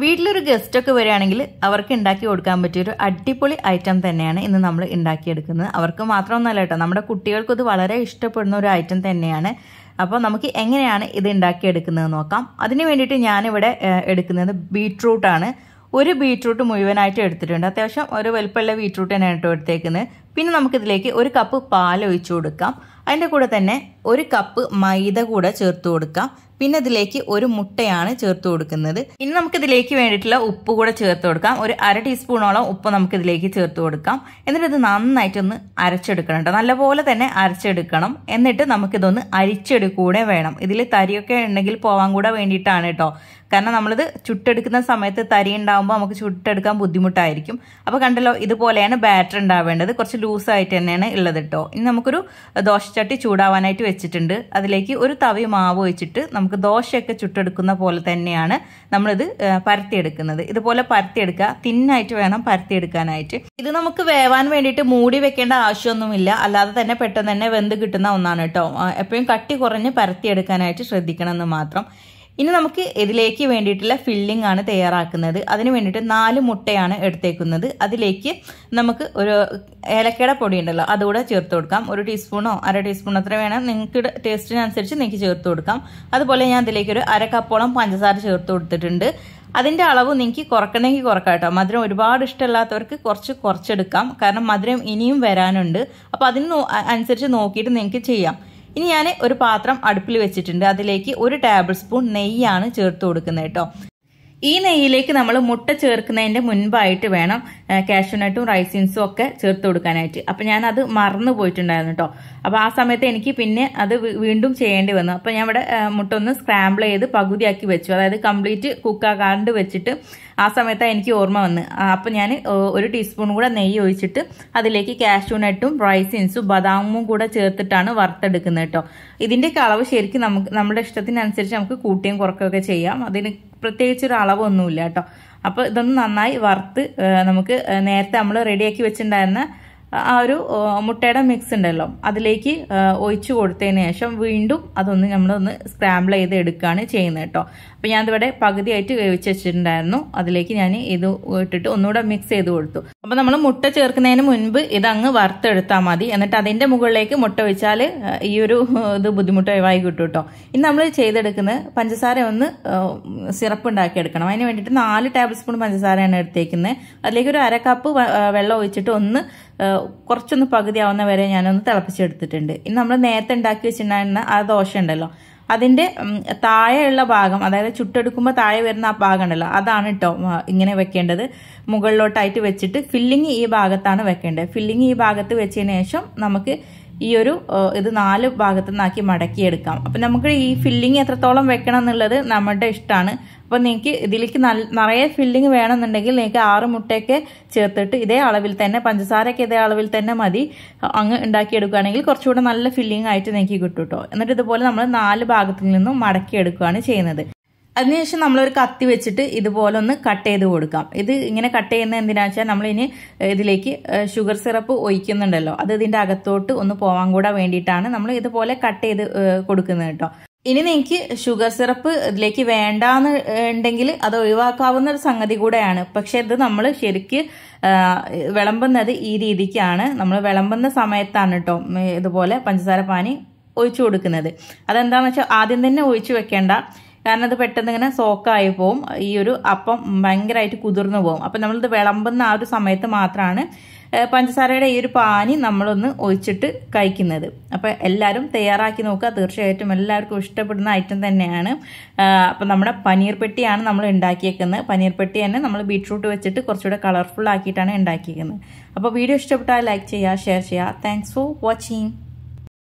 വീട്ടിലൊരു ഗസ്റ്റൊക്കെ വരികയാണെങ്കിൽ അവർക്ക് ഉണ്ടാക്കി കൊടുക്കാൻ പറ്റിയ ഒരു അടിപൊളി ഐറ്റം തന്നെയാണ് ഇന്ന് നമ്മൾ ഉണ്ടാക്കിയെടുക്കുന്നത്. അവർക്ക് മാത്രമൊന്നുമല്ല കേട്ടോ നമ്മുടെ കുട്ടികൾക്കും ഇത് വളരെ ഇഷ്ടപ്പെടുന്ന ഒരു ഐറ്റം തന്നെയാണ്. അപ്പോൾ നമുക്ക് എങ്ങനെയാണ് ഇത് ഉണ്ടാക്കിയെടുക്കുന്നത് നോക്കാം. അതിന് വേണ്ടിയിട്ട് ഞാനിവിടെ എടുക്കുന്നത് ബീട്രൂട്ടാണ്. ഒരു ബീട്രൂട്ട് മുഴുവനായിട്ട് എടുത്തിട്ടുണ്ട്. അത്യാവശ്യം ഒരു വലുപ്പമുള്ള ബീട്രൂട്ട് തന്നെയാണ് കേട്ടോ എടുത്തേക്കുന്നത്. പിന്നെ നമുക്കിതിലേക്ക് ഒരു കപ്പ് പാൽ ഒഴിച്ചു കൊടുക്കാം. അതിന്റെ കൂടെ തന്നെ ഒരു കപ്പ് മൈദ കൂടെ ചേർത്ത് കൊടുക്കാം. പിന്നെ ഇതിലേക്ക് ഒരു മുട്ടയാണ് ചേർത്ത് കൊടുക്കുന്നത്. ഇനി നമുക്കിതിലേക്ക് വേണ്ടിയിട്ടുള്ള ഉപ്പ് കൂടെ ചേർത്ത് കൊടുക്കാം. ഒരു അര ടീസ്പൂണോളം ഉപ്പ് നമുക്കിതിലേക്ക് ചേർത്ത് കൊടുക്കാം. എന്നിട്ട് ഇത് നന്നായിട്ടൊന്ന് അരച്ചെടുക്കണം കേട്ടോ. നല്ലപോലെ തന്നെ അരച്ചെടുക്കണം. എന്നിട്ട് നമുക്കിതൊന്ന് അരിച്ചെടുക്കൂടെ വേണം. ഇതിൽ തരിയൊക്കെ ഉണ്ടെങ്കിൽ പോവാൻ കൂടെ വേണ്ടിയിട്ടാണ് കേട്ടോ. കാരണം നമ്മളിത് ചുട്ടെടുക്കുന്ന സമയത്ത് തരി ഉണ്ടാകുമ്പോൾ നമുക്ക് ചുട്ടെടുക്കാൻ ബുദ്ധിമുട്ടായിരിക്കും. അപ്പോൾ കണ്ടല്ലോ ഇതുപോലെയാണ് ബാറ്റർ ഉണ്ടാവേണ്ടത്. കുറച്ച് ലൂസായിട്ട് തന്നെയാണ് ഉള്ളത് കേട്ടോ ഇനി നമുക്കൊരു ദോശച്ചട്ടി ചൂടാവാനായിട്ട് വെച്ചിട്ടുണ്ട്. അതിലേക്ക് ഒരു തവി മാവ് വെച്ചിട്ട് നമുക്ക് ദോശയൊക്കെ ചുട്ടെടുക്കുന്ന പോലെ തന്നെയാണ് നമ്മളിത് പരത്തിയെടുക്കുന്നത്. ഇതുപോലെ പരത്തിയെടുക്കുക. തിന്നായിട്ട് വേണം പരത്തിയെടുക്കാനായിട്ട്. ഇത് നമുക്ക് വേവാൻ വേണ്ടിയിട്ട് മൂടി വെക്കേണ്ട ആവശ്യമൊന്നുമില്ല. അല്ലാതെ തന്നെ പെട്ടെന്ന് തന്നെ വെന്ത് കിട്ടുന്ന ഒന്നാണ് കേട്ടോ എപ്പോഴും കട്ടി കുറഞ്ഞ് പരത്തിയെടുക്കാനായിട്ട് ശ്രദ്ധിക്കണം എന്ന് മാത്രം. ഇനി നമുക്ക് ഇതിലേക്ക് വേണ്ടിയിട്ടുള്ള ഫില്ലിംഗ് ആണ് തയ്യാറാക്കുന്നത്. അതിന് വേണ്ടിയിട്ട് നാല് മുട്ടയാണ് എടുത്തേക്കുന്നത്. അതിലേക്ക് നമുക്ക് ഒരു ഏലക്കയുടെ പൊടി ഉണ്ടല്ലോ അതുകൂടെ ചേർത്ത് കൊടുക്കാം. ഒരു ടീസ്പൂണോ അര ടീസ്പൂണോ അത്ര വേണം. നിങ്ങൾക്ക് ടേസ്റ്റിനനുസരിച്ച് നിങ്ങൾക്ക് ചേർത്ത് കൊടുക്കാം. അതുപോലെ ഞാൻ അതിലേക്ക് ഒരു അര കപ്പോളം പഞ്ചസാര ചേർത്ത് കൊടുത്തിട്ടുണ്ട്. അതിന്റെ അളവ് നിങ്ങൾക്ക് കുറക്കണമെങ്കിൽ കുറക്കാം കേട്ടോ. മധുരം ഒരുപാട് ഇഷ്ടമില്ലാത്തവർക്ക് കുറച്ച് കുറച്ചെടുക്കാം. കാരണം മധുരം ഇനിയും വരാനുണ്ട്. അപ്പോൾ അതിന് അനുസരിച്ച് നോക്കിയിട്ട് നിങ്ങൾക്ക് ചെയ്യാം. ഇനി ഞാൻ ഒരു പാത്രം അടുപ്പിൽ വെച്ചിട്ടുണ്ട്. അതിലേക്ക് ഒരു ടേബിൾ സ്പൂൺ നെയ്യാണ് ചേർത്ത് കൊടുക്കുന്നത് കേട്ടോ. ഈ നെയ്യിലേക്ക് നമ്മൾ മുട്ട ചേർക്കുന്നതിന്റെ മുൻപായിട്ട് വേണം കാഷ്യൂനട്ടും റൈസിൻസും ഒക്കെ ചേർത്ത് കൊടുക്കാനായിട്ട്. അപ്പൊ ഞാൻ അത് മറന്നു പോയിട്ടുണ്ടായിരുന്നു കേട്ടോ അപ്പോൾ ആ സമയത്ത് എനിക്ക് പിന്നെ അത് വീണ്ടും ചെയ്യേണ്ടി വന്നു. അപ്പൊ ഞാൻ ഇവിടെ മുട്ട ഒന്ന് സ്ക്രാമ്പിൾ ചെയ്ത് പകുതിയാക്കി വെച്ചു. അതായത് കംപ്ലീറ്റ് കുക്കാകാണ്ട് വെച്ചിട്ട് ആ സമയത്താണ് എനിക്ക് ഓർമ്മ വന്ന്. അപ്പൊ ഞാൻ ഒരു ടീസ്പൂൺ കൂടെ നെയ്യ് ഒഴിച്ചിട്ട് അതിലേക്ക് കാഷ്യൂനട്ടും റൈസിൻസും ബദാമും കൂടെ ചേർത്തിട്ടാണ് വറുത്തെടുക്കുന്നത് കേട്ടോ ഇതിന്റെയൊക്കെ അളവ് ശരിക്കും നമുക്ക് നമ്മുടെ ഇഷ്ടത്തിനനുസരിച്ച് നമുക്ക് കൂട്ടിയും കുറക്കുകയൊക്കെ ചെയ്യാം. അതിന് പ്രത്യേകിച്ച് ഒരു അളവൊന്നുമില്ല കേട്ടോ. അപ്പൊ ഇതൊന്ന് നന്നായി വറുത്ത് നമുക്ക് നേരത്തെ നമ്മൾ റെഡിയാക്കി വെച്ചിട്ടുണ്ടായിരുന്ന ആ ഒരു മുട്ടയുടെ മിക്സ് ഉണ്ടല്ലോ. അതിലേക്ക് ഒഴിച്ച് കൊടുത്തതിന് ശേഷം വീണ്ടും അതൊന്ന് നമ്മളൊന്ന് സ്ക്രാമ്പിൾ ചെയ്ത് എടുക്കുകയാണ് ചെയ്യുന്നത് കേട്ടോ. അപ്പോൾ ഞാൻ ഇതിവിടെ പകുതിയായിട്ട് വേവിച്ച് വെച്ചിട്ടുണ്ടായിരുന്നു. അതിലേക്ക് ഞാൻ ഇത് ഇട്ടിട്ട് ഒന്നുകൂടെ മിക്സ് ചെയ്ത് കൊടുത്തു. അപ്പോൾ നമ്മൾ മുട്ട ചേർക്കുന്നതിന് മുൻപ് ഇതങ്ങ് വറുത്തെടുത്താൽ മതി. എന്നിട്ട് അതിന്റെ മുകളിലേക്ക് മുട്ട വെച്ചാൽ ഈ ഒരു ഇത് ബുദ്ധിമുട്ട് ഒഴിവായി കിട്ടും കേട്ടോ. ഇനി നമ്മൾ ചെയ്തെടുക്കുന്നത് പഞ്ചസാര ഒന്ന് സിറപ്പ് ഉണ്ടാക്കി എടുക്കണം. അതിന് വേണ്ടിയിട്ട് നാല് ടേബിൾ സ്പൂൺ പഞ്ചസാരയാണ് എടുത്തേക്കുന്നത് അതിലേക്ക് ഒരു അര കപ്പ് വെള്ളം ഒഴിച്ചിട്ട് ഒന്ന് കുറച്ചൊന്ന് പകുതിയാവുന്ന വരെ ഞാനൊന്ന് തിളപ്പിച്ചെടുത്തിട്ടുണ്ട്. ഇനി നമ്മൾ നേരത്തെ ഉണ്ടാക്കി വെച്ചിട്ടുണ്ടായിരുന്ന ആ ദോശ ഉണ്ടല്ലോ. അതിന്റെ താഴെയുള്ള ഭാഗം അതായത് ചുട്ടെടുക്കുമ്പോൾ താഴെ വരുന്ന ആ ഭാഗം ഉണ്ടല്ലോ അതാണ് കേട്ടോ ഇങ്ങനെ വെക്കേണ്ടത്. മുകളിലോട്ടായിട്ട് വെച്ചിട്ട് ഫില്ലിങ് ഈ ഭാഗത്താണ് വെക്കേണ്ടത്. ഫില്ലിങ് ഈ ഭാഗത്ത് വെച്ചതിന് ശേഷം നമുക്ക് ഈ ഒരു ഇത് നാല് ഭാഗത്തു നിന്നാക്കി മടക്കിയെടുക്കാം. അപ്പം നമുക്ക് ഈ ഫില്ലിങ് എത്രത്തോളം വെക്കണം എന്നുള്ളത് നമ്മുടെ ഇഷ്ടമാണ്. അപ്പം നിങ്ങൾക്ക് ഇതിലേക്ക് നല്ല നിറയെ ഫില്ലിങ് വേണമെന്നുണ്ടെങ്കിൽ നിങ്ങൾക്ക് ആറ് മുട്ടയൊക്കെ ചേർത്തിട്ട് ഇതേ അളവിൽ തന്നെ പഞ്ചസാരയൊക്കെ ഇതേ അളവിൽ തന്നെ മതി. അങ്ങ് ഉണ്ടാക്കിയെടുക്കുകയാണെങ്കിൽ കുറച്ചുകൂടെ നല്ല ഫില്ലിംഗ് ആയിട്ട് നിങ്ങൾക്ക് കിട്ടും കേട്ടോ എന്നിട്ട് ഇതുപോലെ നമ്മൾ നാല് ഭാഗത്തിൽ നിന്നും മടക്കിയെടുക്കുകയാണ് ചെയ്യുന്നത്. അതിനുശേഷം നമ്മളൊരു കത്തി വെച്ചിട്ട് ഇതുപോലെ ഒന്ന് കട്ട് ചെയ്ത് കൊടുക്കാം. ഇത് ഇങ്ങനെ കട്ട് ചെയ്യുന്ന എന്തിനാ വെച്ചാൽ ഇനി ഇതിലേക്ക് ഷുഗർ സിറപ്പ് ഒഴിക്കുന്നുണ്ടല്ലോ. അത് ഇതിന്റെ അകത്തോട്ട് ഒന്ന് പോവാൻ കൂടെ വേണ്ടിയിട്ടാണ് നമ്മൾ ഇതുപോലെ കട്ട് ചെയ്ത് കൊടുക്കുന്നത് കേട്ടോ. ഇനി നിങ്ങൾക്ക് ഷുഗർ സിറപ്പ് ഇതിലേക്ക് വേണ്ടാന്ന് ഉണ്ടെങ്കിൽ അത് ഒഴിവാക്കാവുന്ന ഒരു സംഗതി കൂടെയാണ്. പക്ഷെ ഇത് നമ്മൾ ശരിക്ക് വിളമ്പുന്നത് ഈ രീതിക്കാണ്. നമ്മൾ വിളമ്പുന്ന സമയത്താണ് കേട്ടോ ഇതുപോലെ പഞ്ചസാര പാനി ഒഴിച്ചു കൊടുക്കുന്നത്. അതെന്താണെന്ന് വെച്ചാൽ ആദ്യം തന്നെ ഒഴിച്ചു വെക്കേണ്ട. കാരണം അത് പെട്ടെന്ന് ഇങ്ങനെ സോക്കായി പോവും. ഈ ഒരു അപ്പം ഭയങ്കരമായിട്ട് കുതിർന്നു പോകും അപ്പം നമ്മളിത് വിളമ്പുന്ന ആ ഒരു സമയത്ത് മാത്രമാണ് പഞ്ചസാരയുടെ ഈ ഒരു പാനി നമ്മളൊന്ന് ഒഴിച്ചിട്ട് കഴിക്കുന്നത്. അപ്പം എല്ലാവരും തയ്യാറാക്കി നോക്കുക. തീർച്ചയായിട്ടും എല്ലാവർക്കും ഇഷ്ടപ്പെടുന്ന ഐറ്റം തന്നെയാണ്. അപ്പോൾ അപ്പം നമ്മുടെ പനീർ പെട്ടിയാണ് നമ്മൾ ഉണ്ടാക്കിയേക്കുന്നത്. പനീർ പെട്ടി തന്നെ നമ്മൾ ബീട്രൂട്ട് വെച്ചിട്ട് കുറച്ചുകൂടെ കളർഫുൾ ആക്കിയിട്ടാണ് അപ്പോൾ വീഡിയോ ഇഷ്ടപ്പെട്ടാൽ ലൈക്ക് ചെയ്യുക ഷെയർ ചെയ്യുക. Thanks for watching